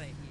out of here.